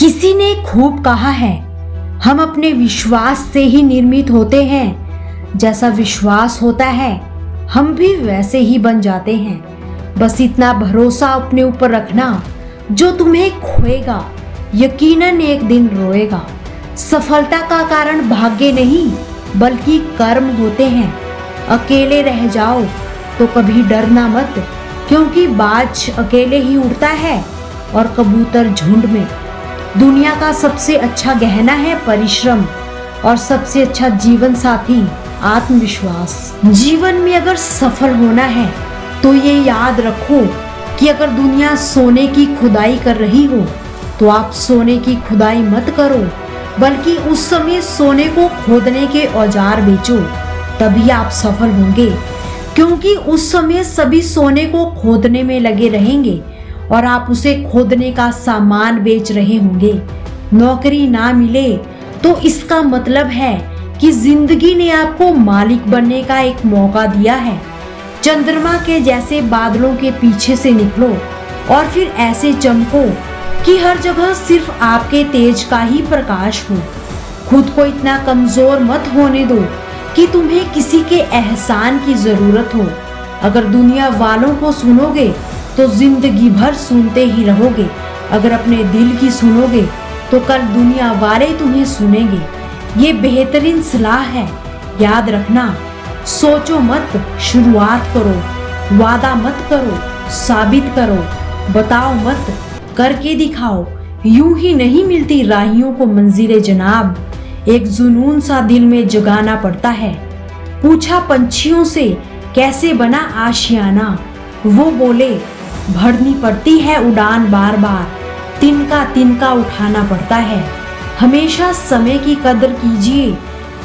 किसी ने खूब कहा है, हम अपने विश्वास से ही निर्मित होते हैं। जैसा विश्वास होता है, हम भी वैसे ही बन जाते हैं। बस इतना भरोसा अपने ऊपर रखना, जो तुम्हें खोएगा, यकीनन एक दिन रोएगा। सफलता का कारण भाग्य नहीं, बल्कि कर्म होते हैं। अकेले रह जाओ तो कभी डरना मत, क्योंकि बाज अकेले ही उड़ता है, और कबूतर झुंड में। दुनिया का सबसे अच्छा गहना है परिश्रम और सबसे अच्छा जीवन साथी आत्मविश्वास। जीवन में अगर सफल होना है तो ये याद रखो कि अगर दुनिया सोने की खुदाई कर रही हो तो आप सोने की खुदाई मत करो, बल्कि उस समय सोने को खोदने के औज़ार बेचो, तभी आप सफल होंगे। क्योंकि उस समय सभी सोने को खोदने में लगे रहेंगे और आप उसे खोदने का सामान बेच रहे होंगे। नौकरी ना मिले तो इसका मतलब है कि ज़िंदगी ने आपको मालिक बनने का एक मौका दिया है। चंद्रमा के जैसे बादलों के पीछे से निकलो और फिर ऐसे चमको कि हर जगह सिर्फ़ आपके तेज का ही प्रकाश हो। खुद को इतना कमज़ोर मत होने दो कि तुम्हें किसी के एहसान की ज़रूरत हो। अगर दुनिया वालों को सुनोगे तो ज़िंदगी भर सुनते ही रहोगे। अगर अपने दिल की सुनोगे तो कल दुनिया वाले तुम्हें सुनेंगे। ये बेहतरीन सलाह है। याद रखना, सोचो मत, शुरुआत करो। वादा मत करो, साबित करो। बताओ मत, करके दिखाओ। यूँ ही नहीं मिलती राहियों को मंजिले जनाब। एक जुनून सा दिल में जगाना पड़ता है। पूछा पंछियों से, कैसे बना आशियाना? वो बोले भरनी पड़ती है उड़ान बार बार तिनका तिनका उठाना पड़ता है। हमेशा समय की कदर कीजिए,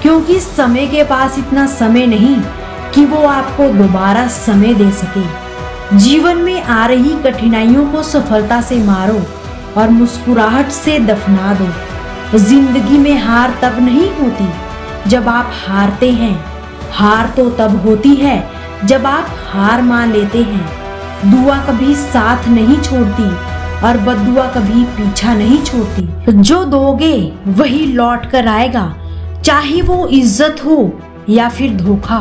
क्योंकि समय के पास इतना समय नहीं कि वो आपको दोबारा समय दे सके। जीवन में आ रही कठिनाइयों को सफलता से मारो और मुस्कुराहट से दफना दो। ज़िंदगी में हार तब नहीं होती जब आप हारते हैं। हार तो तब होती है जब आप हार मान लेते हैं। दुआ कभी साथ नहीं छोड़ती और बदुआ कभी पीछा नहीं छोड़ती। जो दोगे वही लौट कर आएगा, चाहे वो इज़्ज़त हो या फिर धोखा।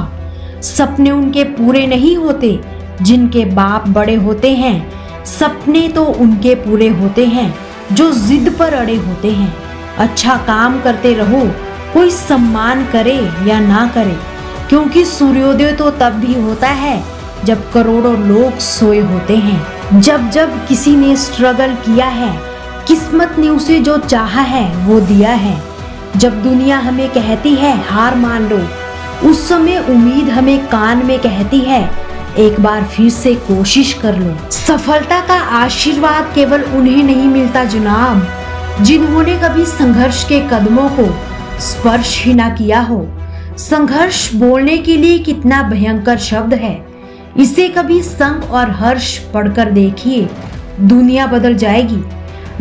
सपने उनके पूरे नहीं होते, जिनके बाप बड़े होते हैं। सपने तो उनके पूरे होते हैं, जो जिद पर अड़े होते हैं। अच्छा काम करते रहो, कोई सम्मान करे या ना करे, क्योंकि सूर्योदय तो तब भी होता है जब करोड़ों लोग सोए होते हैं, जब जब किसी ने स्ट्रगल किया है, किस्मत ने उसे जो चाहा है, वो दिया है। जब दुनिया हमें कहती है, हार मान लो, उस समय उम्मीद हमें कान में कहती है, एक बार फिर से कोशिश कर लो। सफलता का आशीर्वाद केवल उन्हें नहीं मिलता, जुनाब। जिन्होंने कभी संघर्ष के कदमों को स्पर्श ही ना किया हो। संघर्ष बोलने के लिए कितना भयंकर शब्द है। इसे कभी संग और हर्ष पढ़कर देखिए, दुनिया बदल जाएगी।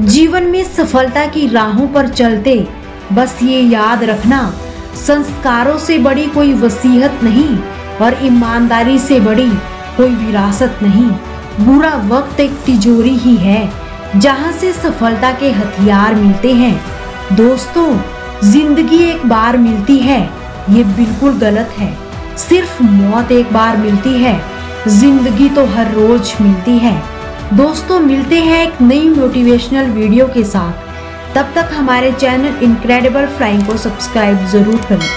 जीवन में सफलता की राहों पर चलते, बस ये याद रखना, संस्कारों से बड़ी कोई वसीहत नहीं और ईमानदारी से बड़ी कोई विरासत नहीं। बुरा वक्त एक तिजोरी ही है, जहाँ से सफलता के हथियार मिलते हैं। दोस्तों, ज़िंदगी एक बार मिलती है, ये बिल्कुल गलत है। सिर्फ़ मौत एक बार मिलती है। ज़िंदगी तो हर रोज मिलती है। दोस्तों, मिलते हैं एक नई मोटिवेशनल वीडियो के साथ। तब तक हमारे चैनल इनक्रेडिबल फ्लाइंग को सब्सक्राइब ज़रूर करें।